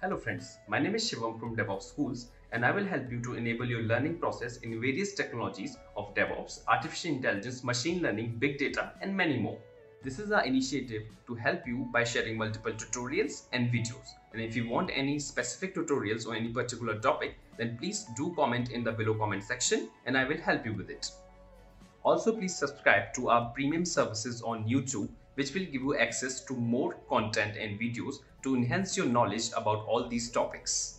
Hello friends, my name is Shivam from DevOps Schools and I will help you to enable your learning process in various technologies of DevOps, artificial intelligence, machine learning, big data and many more. This is our initiative to help you by sharing multiple tutorials and videos. And if you want any specific tutorials on any particular topic, then please do comment in the below comment section and I will help you with it. Also, please subscribe to our premium services on YouTube, which will give you access to more content and videos to enhance your knowledge about all these topics.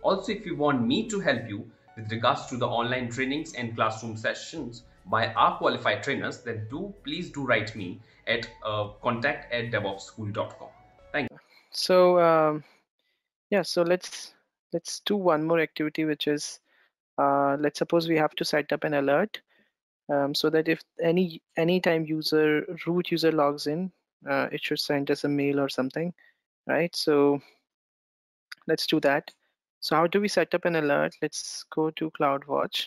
Also, if you want me to help you with regards to the online trainings and classroom sessions by our qualified trainers, then do please do write me at uh, contact at devopsschool.com. Thank you. So um, yeah, so let's let's do one more activity, which is uh, let's suppose we have to set up an alert um, so that if any anytime user root user logs in, uh, it should send us a mail or something, right? So let's do that. So how do we set up an alert? Let's go to CloudWatch.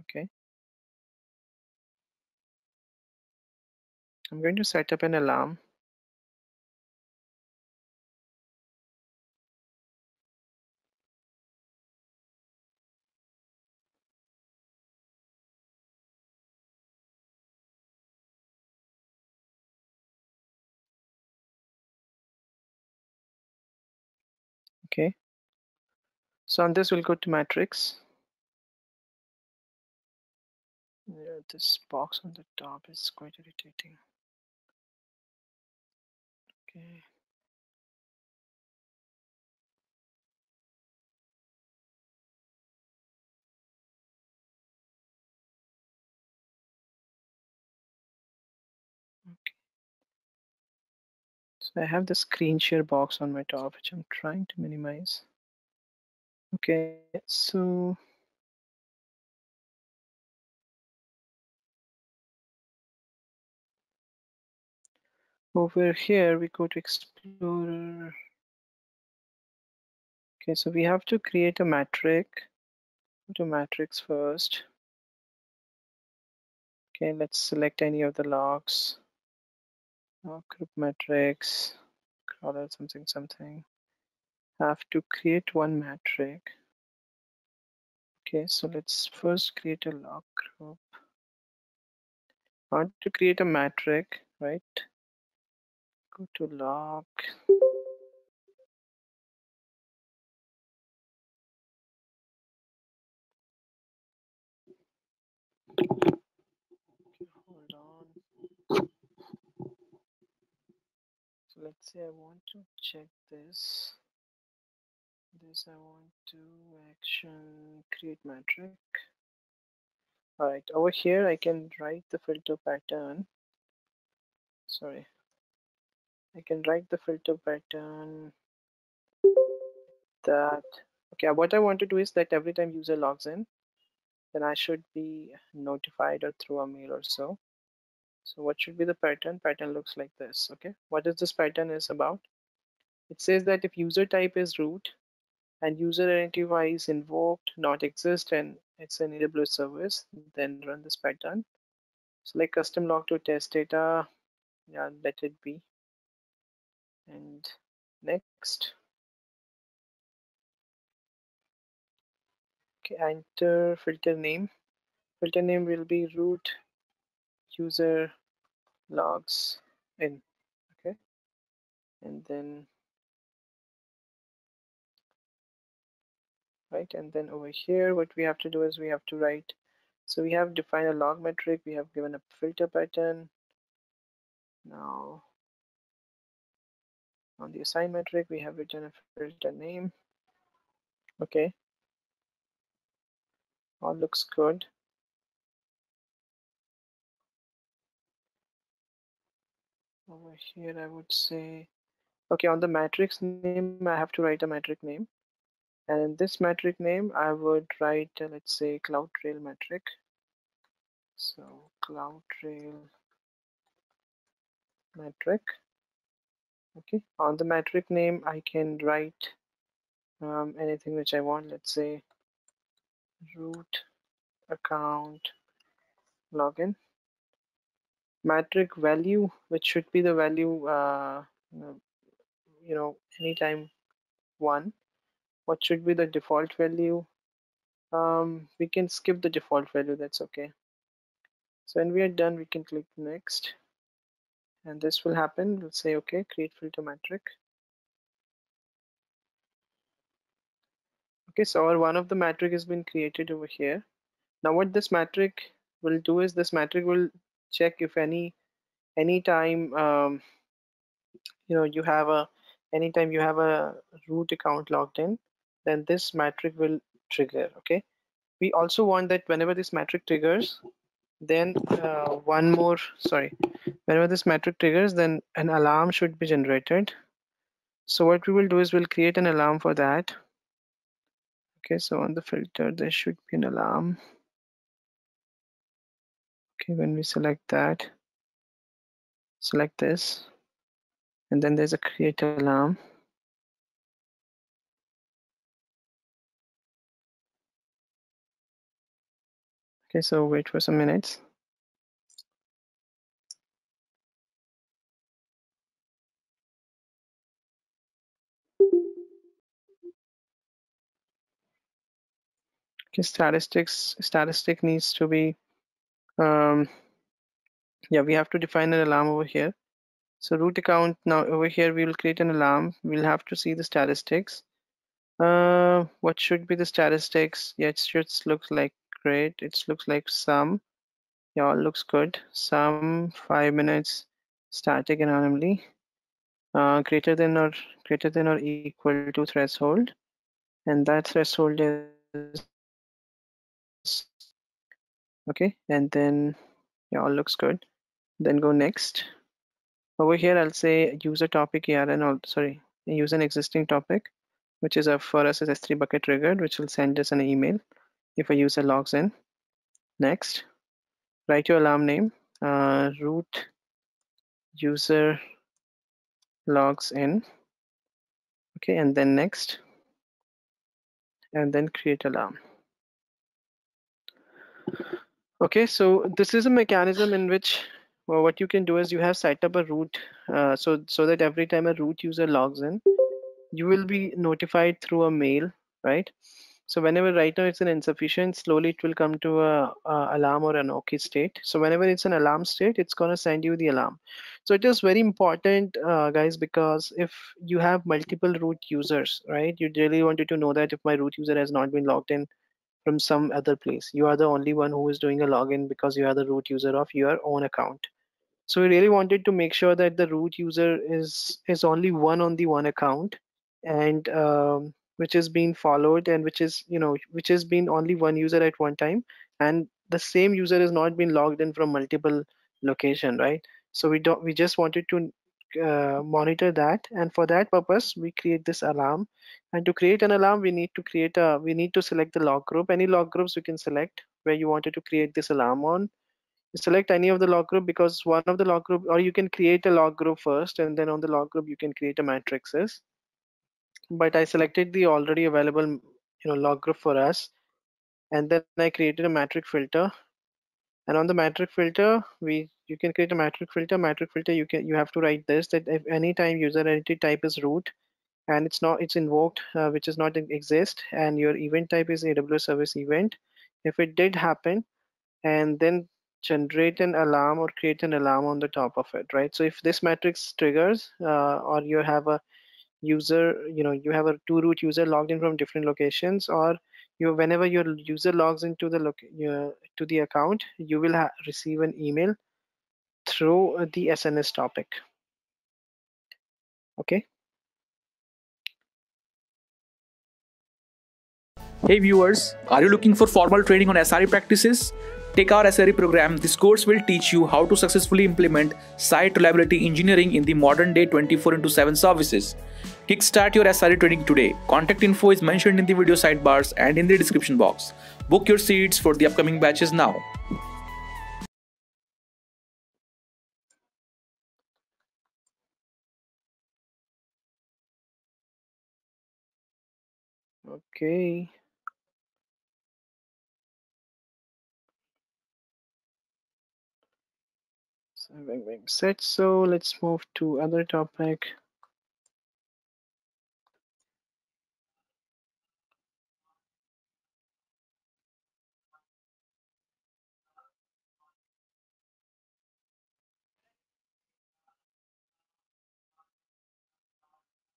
Okay. I'm going to set up an alarm. Okay. So on this, we'll go to matrix. Yeah, this box on the top is quite irritating. Okay. I have the screen share box on my top, which I'm trying to minimize. Okay, so over here we go to Explorer. Okay, so we have to create a metric. Go to matrix first. Okay, let's select any of the logs. Log group metrics, crawler something something. Have to create one metric. Okay, so let's first create a log group. Want to create a metric, right? Go to log. Okay, hold on. Say I want to check this. This I want to action create metric. All right, over here I can write the filter pattern. Sorry, I can write the filter pattern that okay what I want to do is that every time user logs in then I should be notified or through a mail or so so what should be the pattern? Pattern looks like this okay? What is this pattern is about? It says that if user type is root and user identity is invoked not exist and it's an AWS service then run this pattern. Select custom log to test data yeah let it be. And next. Okay enter filter name. Filter name will be root user logs in okay? And then right and then over here what we have to do is we have to write so we have defined a log metric we have given a filter pattern. Now on the assign metric we have written a filter name okay? All looks good over here I would say. Okay on the matrix name I have to write a metric name. And in this metric name I would write uh, let's say CloudTrail metric so CloudTrail metric okay on the metric name I can write um, anything which I want let's say root account login metric value which should be the value uh, you know anytime one. What should be the default value? Um, we can skip the default value that's okay. So when we are done we can click next. And this will happen we'll say okay create filter metric okay so our one of the metric has been created over here. Now what this metric will do is this metric will check if any anytime um, you know you have a anytime you have a root account logged in then this metric will trigger okay? We also want that whenever this metric triggers then uh, one more sorry whenever this metric triggers then an alarm should be generated. So what we will do is we'll create an alarm for that. Okay so on the filter there should be an alarm okay when we select that select this and then there's a create alarm. Okay so wait for some minutes. Statistics statistic needs to be um yeah we have to define an alarm over here. So root account now over here we will create an alarm. We'll have to see the statistics. Uh what should be the statistics? Yeah it should look like great. It looks like some yeah all looks good. Some five minutes static anonymity uh greater than or greater than or equal to threshold. And that threshold is okay and then yeah all looks good. Then go next. Over here I'll say user topic here and all sorry use an existing topic which is a for us is S3 bucket triggered which will send us an email if a user logs in. Next write your alarm name uh, root user logs in. Okay and then next. And then create alarm okay so this is a mechanism in which well, what you can do is you have set up a root uh, so so that every time a root user logs in you will be notified through a mail right? So whenever right now it's an insufficient slowly it will come to a, a alarm or an okay state. So whenever it's an alarm state it's going to send you the alarm. So it is very important uh, guys because if you have multiple root users right you really wanted to know that if my root user has not been logged in from some other place. You are the only one who is doing a login because you are the root user of your own account. So we really wanted to make sure that the root user is is only one on the one account and um, which is being followed and which is you know which has been only one user at one time. And the same user is not been logged in from multiple location right? So we don't we just wanted to uh, monitor that. And for that purpose we create this alarm. And to create an alarm we need to create a we need to select the log group. Any log groups you can select where you wanted to create this alarm on. Select any of the log group because one of the log group or you can create a log group first and then on the log group you can create a matrices but I selected the already available you know log group for us. And then I created a matrix filter and on the metric filter we you can create a metric filter. Metric filter you can you have to write this that if any time user entity type is root and it's not it's invoked uh, which is not exist and your event type is aws service event if it did happen and then generate an alarm or create an alarm on the top of it right? So if this matrix triggers uh, or you have a user you know you have a two root user logged in from different locations or you whenever your user logs into the look uh, to the account you will receive an email through the SNS topic okay Hey viewers, are you looking for formal training on SRE practices? Take our SRE program. This course will teach you how to successfully implement site reliability engineering in the modern day 24 into 7 services. Kickstart your SRE training today. Contact info is mentioned in the video sidebars and in the description box. Book your seats for the upcoming batches now. Okay. So, set so let's move to other topic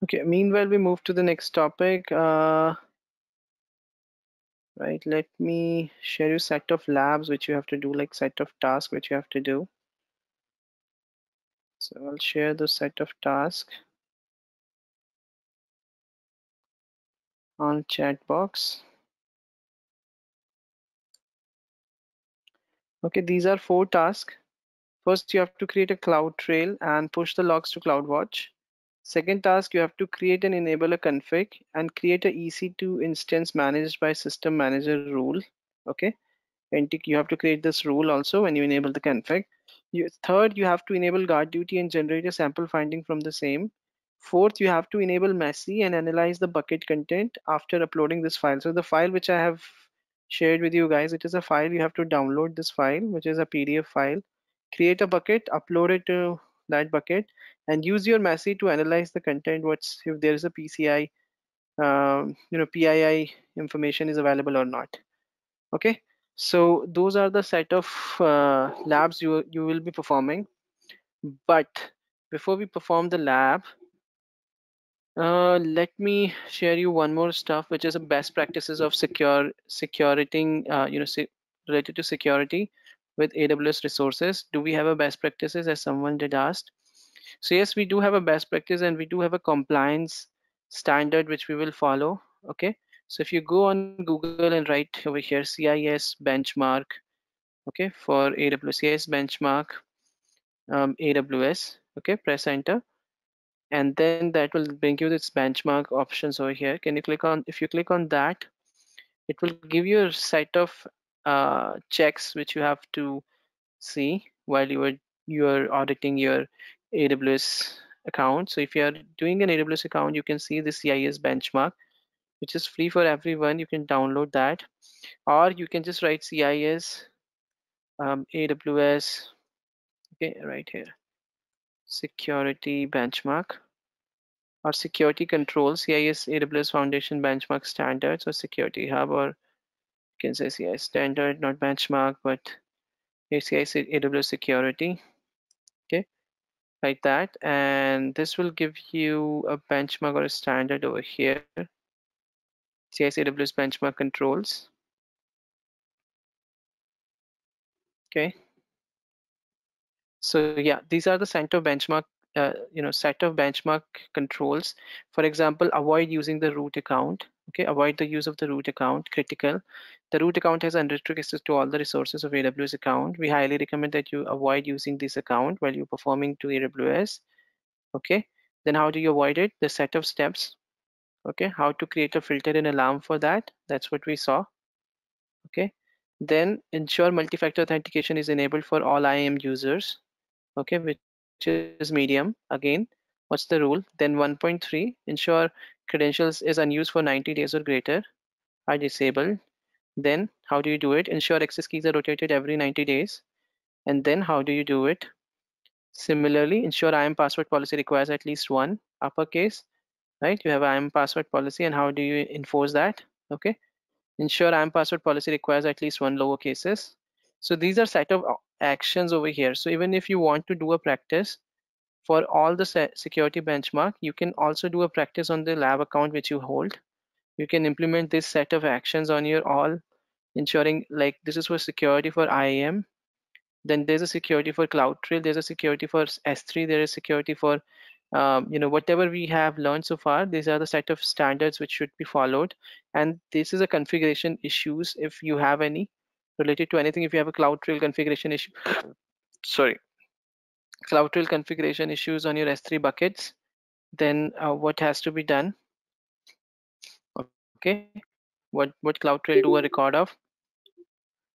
Okay, meanwhile, we move to the next topic. Uh, right, let me share you set of labs which you have to do, like set of tasks which you have to do. So I'll share the set of tasks on chat box. Okay, these are four tasks. First, you have to create a cloud trail and push the logs to CloudWatch. Second task, you have to create and enable a config and create a EC2 instance managed by system manager rule. Okay, and you have to create this rule also when you enable the config. You, third, you have to enable guard duty and generate a sample finding from the same. Fourth, you have to enable Messi and analyze the bucket content after uploading this file. So the file which I have shared with you guys, it is a file. You have to download this file, which is a PDF file, create a bucket, upload it to that bucket, and use your Messi to analyze the content. What's if there is a PCI, um, you know, PII information is available or not. Okay, so those are the set of uh, labs you you will be performing. But before we perform the lab, uh, let me share you one more stuff, which is a best practices of secure security, uh, you know, se related to security with AWS resources. Do we have a best practices as someone did asked? So yes, we do have a best practice and we do have a compliance standard which we will follow. Okay. So if you go on Google and write over here CIS benchmark, okay, for AWS CIS benchmark um, AWS, okay, press enter and then that will bring you this benchmark options over here can you click on if you click on that it will give you a set of uh, checks which you have to see while you are you are auditing your AWS account. So if you are doing an AWS account you can see the CIS benchmark which is free for everyone. You can download that. Or you can just write CIS um, AWS okay right here. Security benchmark or security controls CIS AWS Foundation benchmark standards or security hub or can say CIS standard not benchmark but CIS AWS security okay like that and this will give you a benchmark or a standard over here CIS AWS benchmark controls okay so yeah, these are the center benchmark, uh, you know, set of benchmark controls. For example, avoid using the root account. Okay, avoid the use of the root account, critical. The root account has unrestricted access to all the resources of AWS account. We highly recommend that you avoid using this account while you're performing to AWS. Okay, then how do you avoid it? The set of steps. Okay, how to create a filter and alarm for that. That's what we saw. Okay, then ensure multi-factor authentication is enabled for all IAM users okay which is medium again what's the rule then 1.3 ensure credentials is unused for 90 days or greater are disabled then how do you do it? Ensure access keys are rotated every 90 days. And then how do you do it? Similarly ensure IAM password policy requires at least one uppercase right? You have IAM password policy and how do you enforce that? Okay. Ensure IAM password policy requires at least one lower cases. So these are set of uh, actions over here. So even if you want to do a practice for all the security benchmark, you can also do a practice on the lab account which you hold. You can implement this set of actions on your all, ensuring like this is for security for IAM. Then there's a security for CloudTrail. There's a security for S3. There is security for um, you know whatever we have learned so far. These are the set of standards which should be followed. And this is a configuration issues if you have any related to anything if you have a CloudTrail configuration issue. Sorry, CloudTrail configuration issues on your S3 buckets, then uh, what has to be done? Okay, what what CloudTrail do a mm-hmm. record of?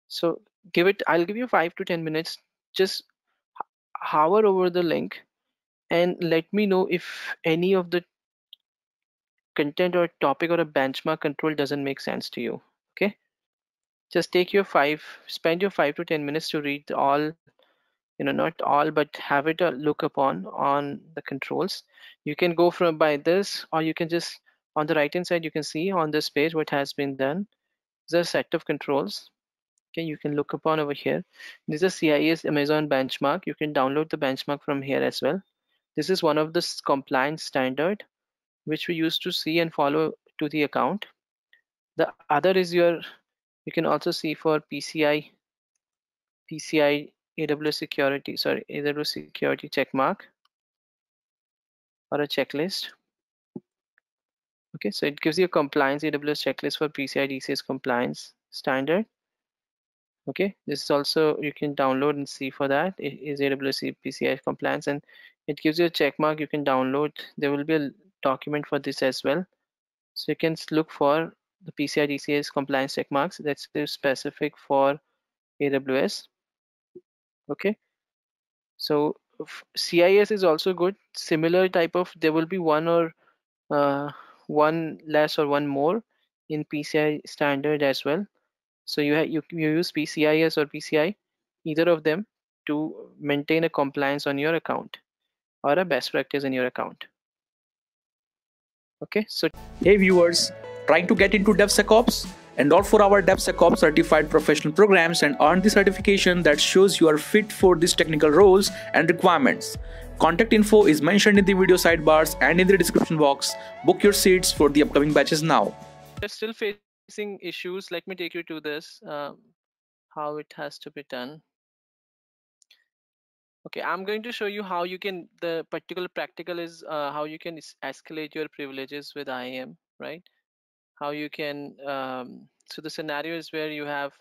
So give it. I'll give you five to ten minutes. Just hover over the link and let me know if any of the content or topic or a benchmark control doesn't make sense to you okay just take your five spend your five to ten minutes to read all you know not all but have it a look upon on the controls you can go from by this or you can just on the right hand side you can see on this page what has been done. A set of controls. Okay you can look upon over here. This is CIS Amazon benchmark. You can download the benchmark from here as well. This is one of the compliance standard which we used to see and follow to the account. The other is your, you can also see for PCI, PCI AWS security, sorry, AWS security check mark or a checklist. Okay, so it gives you a compliance AWS checklist for PCI DCS compliance standard. Okay, this is also you can download and see for that. It is AWS PCI compliance and it gives you a check mark you can download. There will be a document for this as well. So you can look for the PCI DCS compliance check marks that's specific for AWS. Okay, so CIS is also good. Similar type of there will be one or uh, one less or one more in PCI standard as well. So you you you use PCIS or PCI, either of them, to maintain a compliance on your account or a best practice in your account. Okay, so hey viewers, trying to get into DevSecOps? Enroll for our DevSecOps certified professional programs and earn the certification that shows you are fit for these technical roles and requirements. Contact info is mentioned in the video sidebars and in the description box. Book your seats for the upcoming batches now. We're still facing issues. Let me take you to this, um, how it has to be done. Okay, I'm going to show you how you can, the particular practical is uh, how you can escalate your privileges with IAM, right? How you can, um, so the scenario is where you have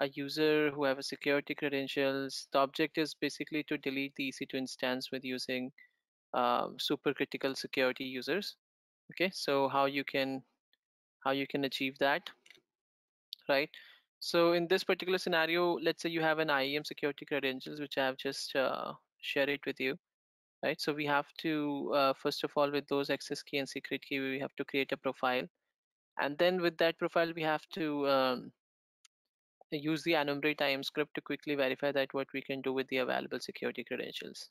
a user who have a security credentials. The object is basically to delete the EC2 instance with using um, supercritical security users. Okay, so how you can how you can achieve that, right? So in this particular scenario, let's say you have an IAM security credentials, which I have just uh, shared it with you, right? So we have to uh, first of all with those access key and secret key, we have to create a profile, and then with that profile, we have to um, use the enumerate IAM script to quickly verify that what we can do with the available security credentials.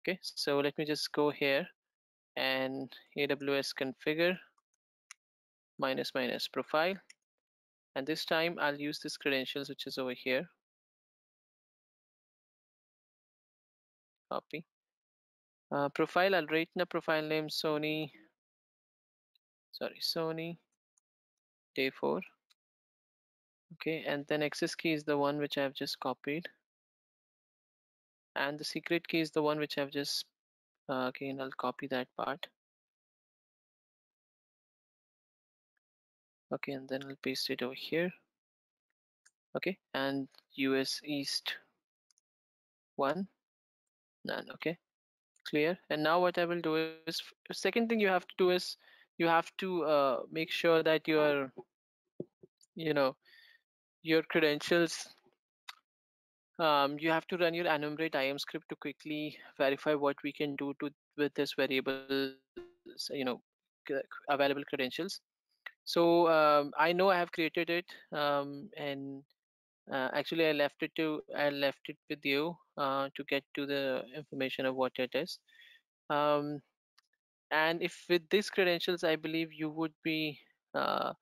Okay, so let me just go here and AWS configure minus minus profile. And this time I'll use this credentials, which is over here. Copy. Uh, profile, I'll write in a profile name Sony, sorry, Sony day four okay and then access key is the one which I've just copied. And the secret key is the one which I've just uh, okay and I'll copy that part. Okay and then I'll paste it over here. Okay and US East one. None okay. Clear. And now what I will do is second thing you have to do is you have to uh, make sure that you are you know your credentials um, you have to run your enumerate IAM script to quickly verify what we can do to with this variable you know available credentials. So um, I know I have created it um, and uh, actually I left it to I left it with you uh, to get to the information of what it is. Um, and if with these credentials I believe you would be uh,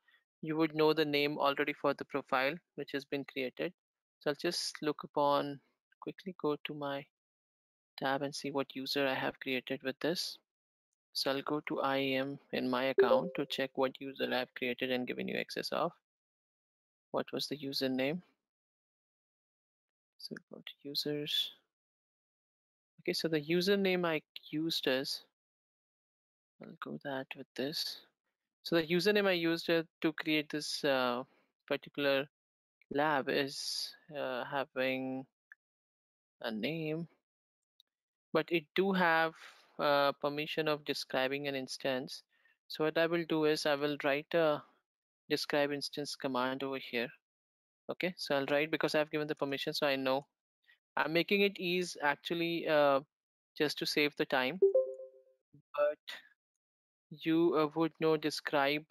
you would know the name already for the profile which has been created. So I'll just look upon, quickly go to my tab and see what user I have created with this. So I'll go to IAM in my account to check what user I've created and given you access of. What was the username? So go to users. Okay, so the username I used is, I'll go that with this. So the username I used uh, to create this uh, particular lab is uh, having a name, but it do have uh, permission of describing an instance. So what I will do is I will write a describe instance command over here. Okay, so I'll write because I've given the permission, so I know. I'm making it ease actually uh, just to save the time, but you uh, would know describe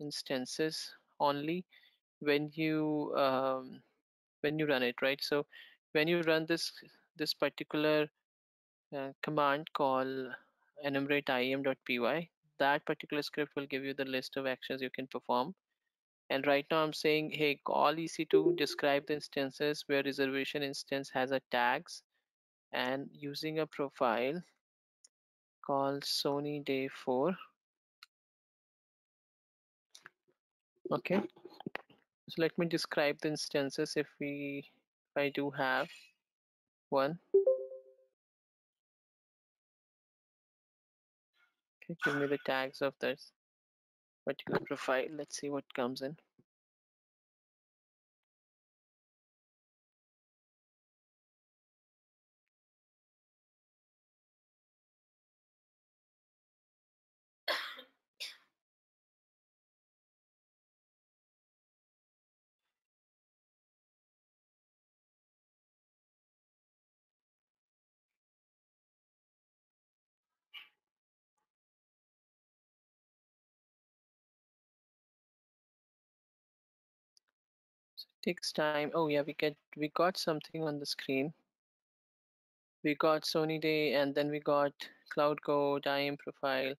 instances only when you um, when you run it right? So when you run this this particular uh, command call enumerate im.py that particular script will give you the list of actions you can perform. And right now i'm saying hey call ec2 describe the instances where reservation instance has a tags. And using a profile called Sony Day 4. Okay, so let me describe the instances if we, if I do have one. Okay, give me the tags of this particular profile. Let's see what comes in. Takes time. Oh yeah, we get we got something on the screen. We got Sony Day and then we got Cloud Code, IAM profile.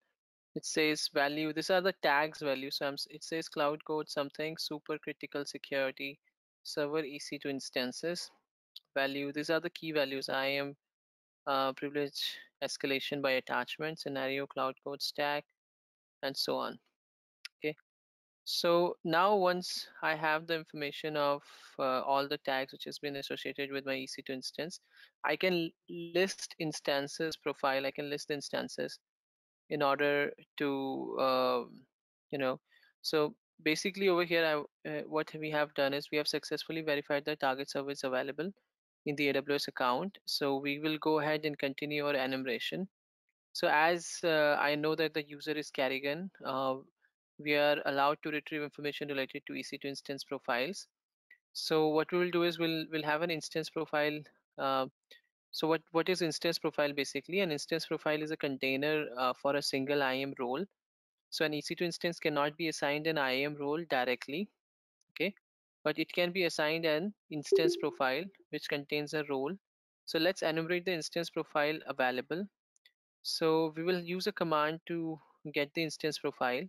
It says value. These are the tags value. So I'm, it says Cloud Code something super critical security server EC2 instances value. These are the key values. IAM uh, privilege escalation by attachment scenario cloud code stack and so on so now once I have the information of uh, all the tags which has been associated with my EC2 instance, I can list instances profile, I can list instances in order to, uh, you know, so basically over here, I, uh, what we have done is we have successfully verified the target service available in the AWS account. So we will go ahead and continue our enumeration. So as uh, I know that the user is Carrigan, uh, we are allowed to retrieve information related to EC2 instance profiles. So what we will do is we'll we'll have an instance profile. Uh, so what what is instance profile basically? An instance profile is a container uh, for a single IAM role. So an EC2 instance cannot be assigned an IAM role directly, okay? But it can be assigned an instance profile which contains a role. So let's enumerate the instance profile available. So we will use a command to get the instance profile.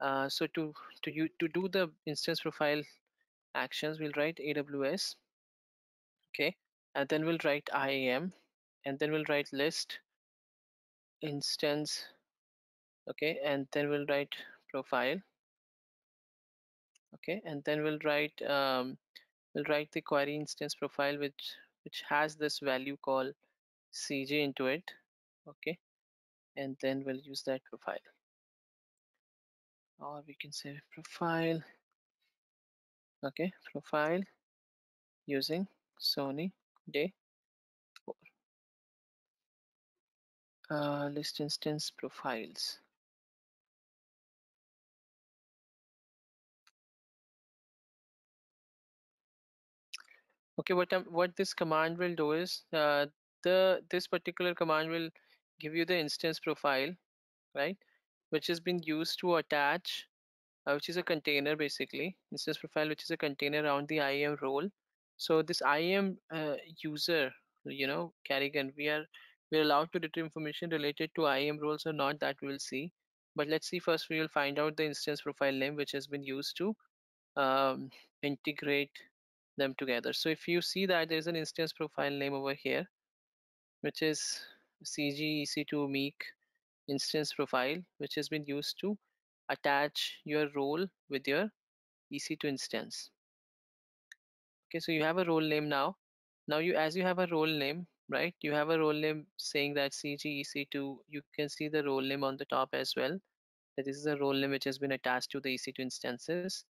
Uh, so to to you to do the instance profile actions, we'll write AWS, okay, and then we'll write IAM, and then we'll write list instance, okay, and then we'll write profile, okay, and then we'll write um, we'll write the query instance profile which which has this value called CJ into it, okay, and then we'll use that profile or we can say profile. Okay profile using Sony day 4 uh, list instance profiles. Okay what I'm, what this command will do is uh, the this particular command will give you the instance profile right which has been used to attach uh, which is a container basically instance profile which is a container around the IAM role. So this IAM uh, user you know Carrigan we are we're allowed to retrieve information related to IAM roles or not that we'll see. But let's see first we will find out the instance profile name which has been used to um, integrate them together. So if you see that there's an instance profile name over here which is CG EC2 Meek instance profile which has been used to attach your role with your EC2 instance. Okay, so you have a role name now. Now you, as you have a role name, right? You have a role name saying that CG EC2. You can see the role name on the top as well. That this is a role name which has been attached to the EC2 instances,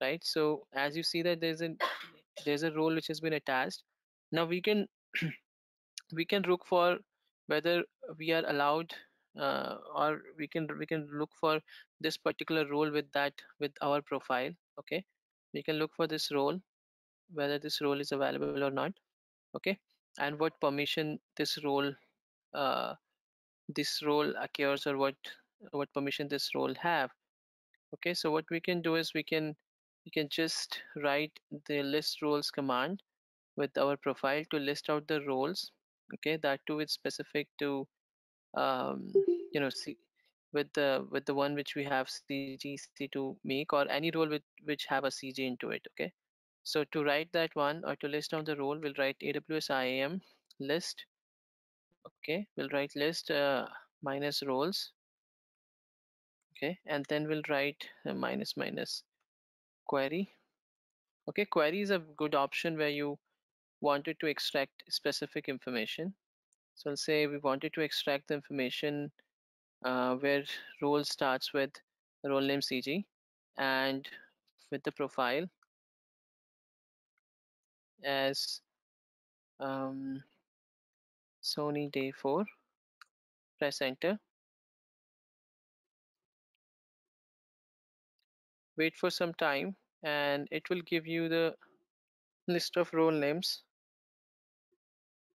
right? So as you see that there's a there's a role which has been attached. Now we can we can look for whether we are allowed uh, or we can we can look for this particular role with that with our profile okay? We can look for this role whether this role is available or not okay? And what permission this role uh, this role occurs or what what permission this role have okay? So what we can do is we can we can just write the list roles command with our profile to list out the roles okay? That too is specific to um, you know see with the with the one which we have cg c2 Meek or any role with which have a cj into it okay? So to write that one or to list down the role we'll write aws iam list okay? We'll write list uh, minus roles okay? And then we'll write a minus minus query okay? Query is a good option where you wanted to extract specific information so let's say we wanted to extract the information uh, where role starts with role name CG and with the profile as um, Sony day 4 press enter. Wait for some time and it will give you the list of role names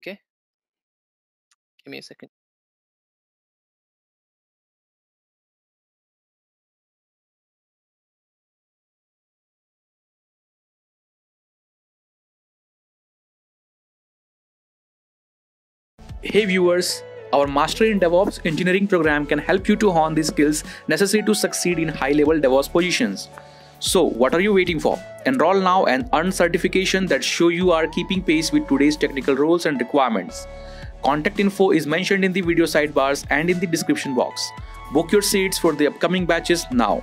okay give me a second Hey viewers, our Master in DevOps engineering program can help you to hone the skills necessary to succeed in high level DevOps positions. So, what are you waiting for? Enroll now and earn certification that show you are keeping pace with today's technical roles and requirements. Contact info is mentioned in the video sidebars and in the description box. Book your seats for the upcoming batches now.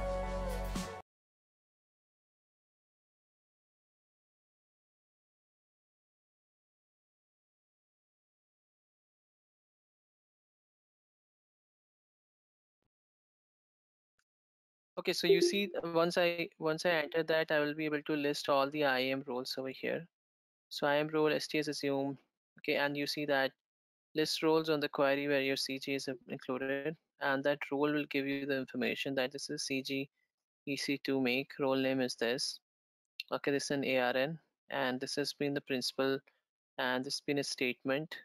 okay so you see once i once i enter that i will be able to list all the iam roles over here so iam role sts assume okay and you see that list roles on the query where your cg is included and that role will give you the information that this is cg ec2 make role name is this okay this is an arn and this has been the principal and this has been a statement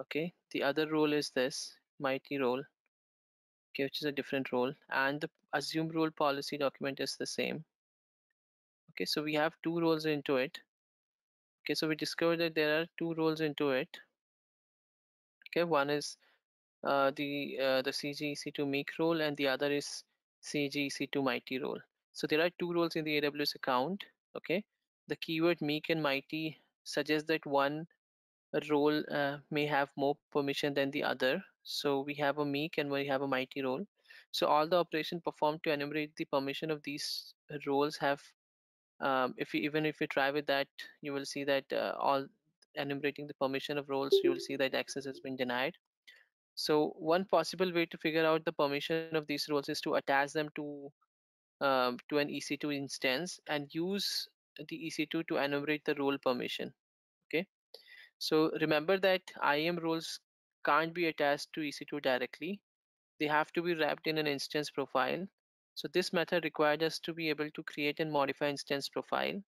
okay. The other role is this mighty role okay which is a different role and the assume role policy document is the same okay. So we have two roles into it okay. So we discovered that there are two roles into it okay one is uh, the uh, the CG-EC2 Meek role and the other is CG-EC2 Mighty role. So there are two roles in the AWS account. Okay, the keyword Meek and Mighty suggests that one role uh, may have more permission than the other. So we have a Meek and we have a Mighty role. So all the operation performed to enumerate the permission of these roles have, um, if you, even if you try with that, you will see that uh, all enumerating the permission of roles, you will see that access has been denied. So one possible way to figure out the permission of these roles is to attach them to um, to an EC2 instance and use the EC2 to enumerate the role permission. Okay. So remember that IAM roles can't be attached to EC2 directly they have to be wrapped in an instance profile. So this method required us to be able to create and modify instance profile.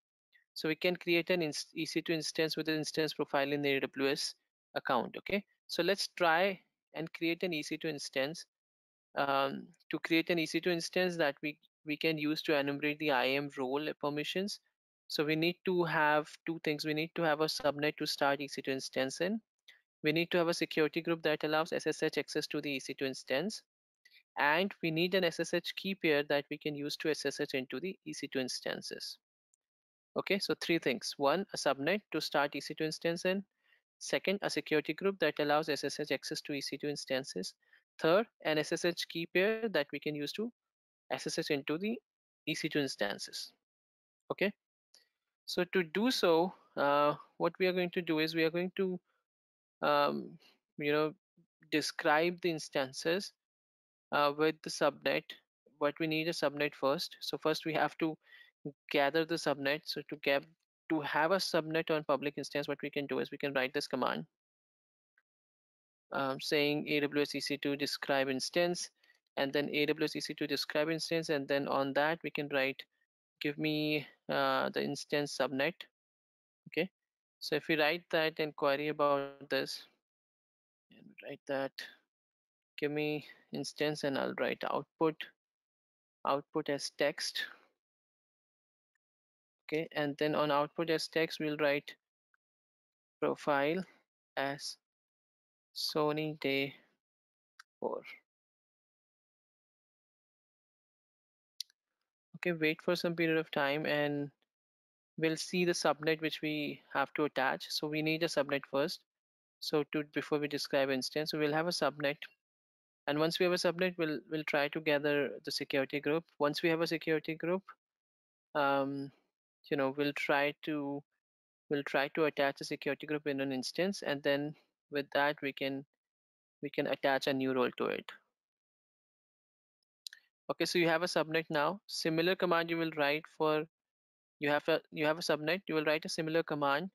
So we can create an EC2 instance with an instance profile in the AWS account. Okay, so let's try and create an EC2 instance. Um, to create an EC2 instance that we we can use to enumerate the IAM role permissions. So we need to have two things. We need to have a subnet to start EC2 instance in we need to have a security group that allows SSH access to the EC2 instance. And we need an SSH key pair that we can use to SSH into the EC2 instances. Okay, so three things. One, a subnet to start EC2 instance in. Second, a security group that allows SSH access to EC2 instances. Third, an SSH key pair that we can use to SSH into the EC2 instances. Okay, so to do so, uh, what we are going to do is we are going to um, you know describe the instances uh, with the subnet but we need a subnet first so first we have to gather the subnet so to get to have a subnet on public instance what we can do is we can write this command. Um, saying aws ec2 describe instance and then aws ec2 describe instance and then on that we can write give me uh, the instance subnet. Okay? So if we write that and query about this, and write that, give me instance and I'll write output, output as text. Okay, and then on output as text, we'll write profile as Sony day 4. Okay, wait for some period of time and we'll see the subnet which we have to attach. So we need a subnet first. So to before we describe instance, so we'll have a subnet and once we have a subnet we'll we'll try to gather the security group once we have a security group um, you know we'll try to we'll try to attach a security group in an instance and then with that we can we can attach a new role to it. Okay so you have a subnet now. Similar command you will write for you have a you have a subnet. You will write a similar command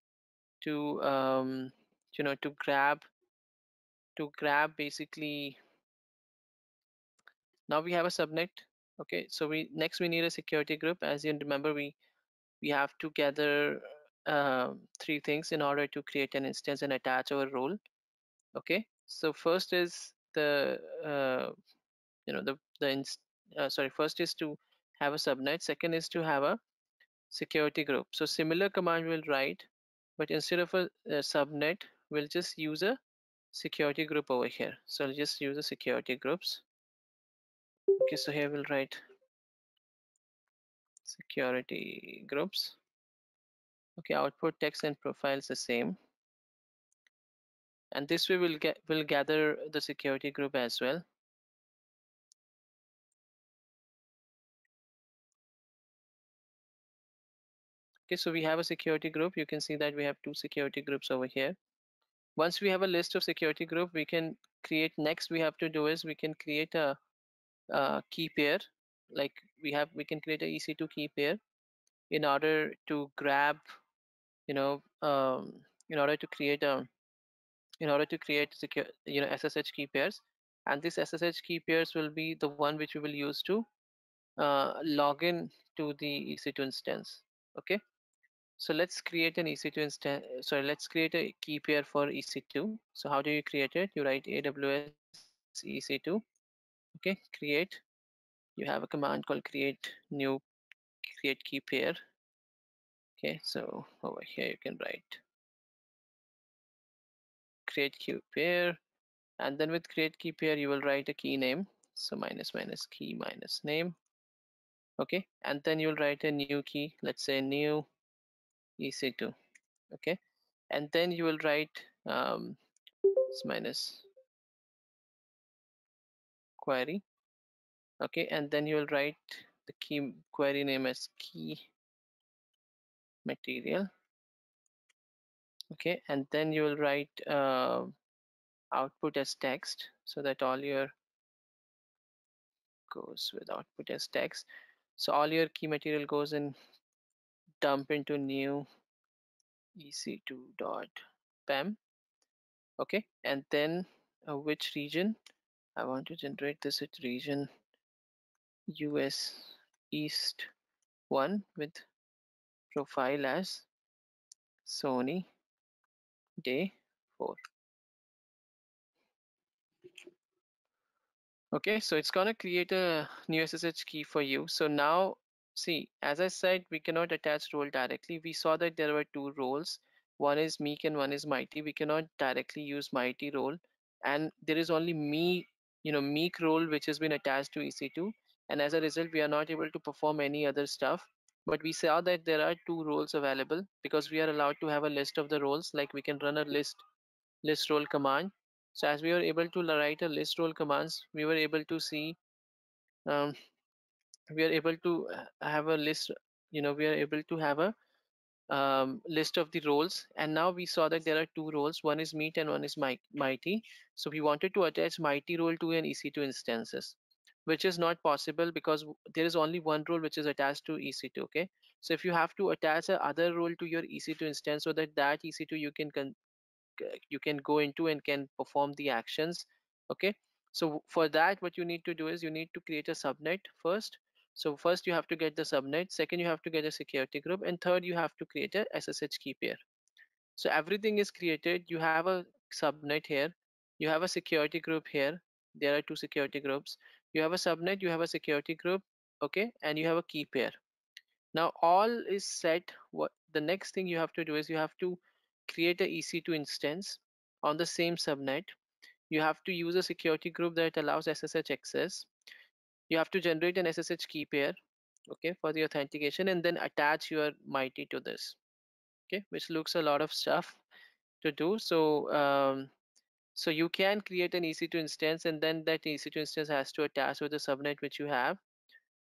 to um, you know to grab to grab basically now we have a subnet. Okay so we next we need a security group. As you remember we we have to gather uh, three things in order to create an instance and attach our role okay? So first is the uh, you know the the uh, sorry first is to have a subnet second is to have a security group. So similar command will write but instead of a, a subnet we'll just use a security group over here. So I'll just use the security groups. Okay so here we'll write security groups. Okay output text and profiles the same. And this way we'll get we'll gather the security group as well. Okay so we have a security group. You can see that we have two security groups over here. Once we have a list of security group we can create next we have to do is we can create a, a key pair like we have we can create a ec2 key pair in order to grab you know um, in order to create a in order to create secure you know ssh key pairs and this ssh key pairs will be the one which we will use to uh, log in to the ec2 instance okay so let's create an EC2 instance. Sorry, let's create a key pair for EC2. So how do you create it? You write AWS EC2. Okay, create. You have a command called create new create key pair. Okay, so over here you can write create key pair, and then with create key pair you will write a key name. So minus minus key minus name. Okay, and then you'll write a new key. Let's say new ec2 okay and then you will write um, minus query okay and then you will write the key query name as key material. Okay and then you will write uh, output as text so that all your goes with output as text. So all your key material goes in dump into new ec2 dot pem. okay and then uh, which region? I want to generate this region US East 1 with profile as Sony day 4 okay so it's gonna create a new SSH key for you so now See, as I said, we cannot attach role directly. We saw that there were two roles. One is meek and one is mighty. We cannot directly use mighty role. And there is only me, you know, meek role which has been attached to EC2. And as a result, we are not able to perform any other stuff. But we saw that there are two roles available because we are allowed to have a list of the roles. Like we can run a list list role command. So as we were able to write a list role commands, we were able to see um, we are able to uh, have a list you know we are able to have a um, list of the roles and now we saw that there are two roles one is meet and one is mighty so we wanted to attach mighty role to an ec2 instances which is not possible because there is only one role which is attached to ec2 okay so if you have to attach a other role to your ec2 instance so that that ec2 you can you can go into and can perform the actions okay so for that what you need to do is you need to create a subnet first so first you have to get the subnet, second you have to get a security group, and third you have to create a SSH key pair. So everything is created. You have a subnet here, you have a security group here. There are two security groups. You have a subnet, you have a security group, okay, and you have a key pair. Now all is set. What the next thing you have to do is you have to create a EC2 instance on the same subnet. You have to use a security group that allows SSH access you have to generate an SSH key pair okay for the authentication and then attach your mighty to this okay which looks a lot of stuff to do so um, so you can create an EC2 instance and then that EC2 instance has to attach with the subnet which you have.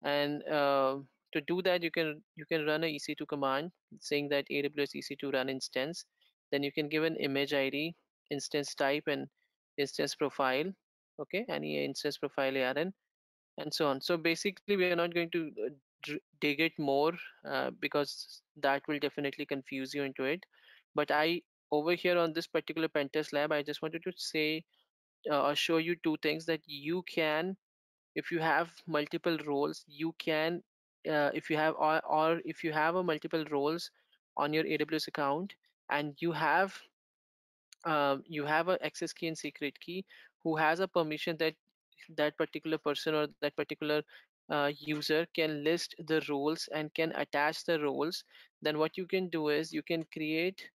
And uh, to do that, you can you can run a EC2 command saying that AWS EC2 run instance. Then you can give an image ID, instance type, and instance profile. Okay, any instance profile ARN, and so on. So basically, we are not going to uh, dig it more uh, because that will definitely confuse you into it. But I over here on this particular pentest lab, I just wanted to say uh, or show you two things that you can, if you have multiple roles, you can, uh, if you have or, or if you have a multiple roles on your AWS account and you have uh, you have an access key and secret key who has a permission that that particular person or that particular uh, user can list the roles and can attach the roles then what you can do is you can create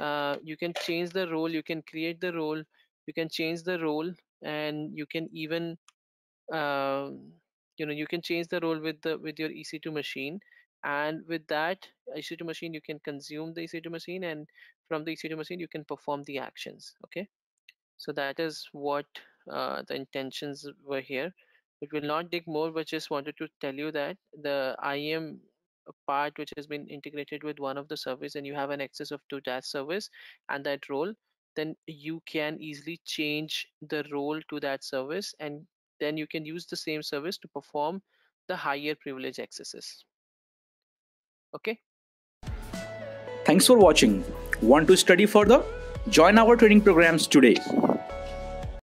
uh, you can change the role you can create the role you can change the role and you can even uh, you know you can change the role with the with your ec2 machine. And with that ec2 machine you can consume the ec2 machine and from the ec2 machine you can perform the actions okay? So that is what uh, the intentions were here. It will not dig more but just wanted to tell you that the IAM part which has been integrated with one of the service and you have an access of to that service and that role then you can easily change the role to that service and then you can use the same service to perform the higher privilege accesses. Okay? Thanks for watching. Want to study further? Join our training programs today